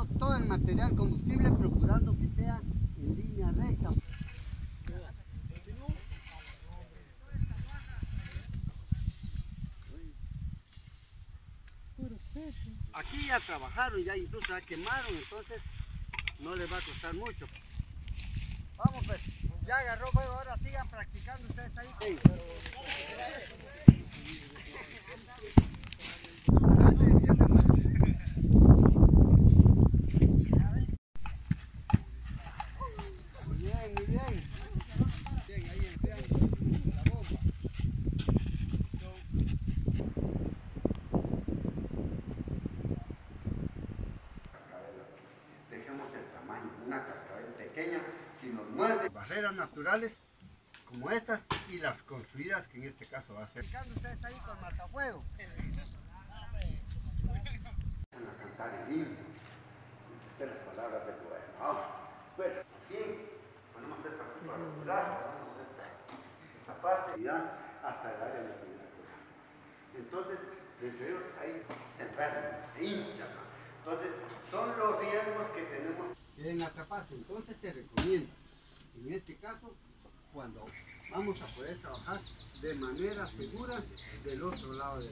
el material combustible procurando que sea en línea recta. Aquí ya trabajaron, ya incluso ya quemaron, entonces no les va a costar mucho. Vamos pues, ya agarró fuego, ahora sigan practicando ustedes ahí. Una cascabel pequeña, si nos muerde. Barreras naturales como estas y las construidas que en este caso va a ser. ustedes ahí con matafuego. Van a cantar el himno de las palabras del poema. Vamos. Bueno, aquí ponemos esta para regular, ponemos esta, esta parte ya hasta el área de la. Entonces, entre ellos hay se enferman, se en atraparse. Entonces, se recomienda, en este caso, cuando vamos a poder trabajar de manera segura del otro lado de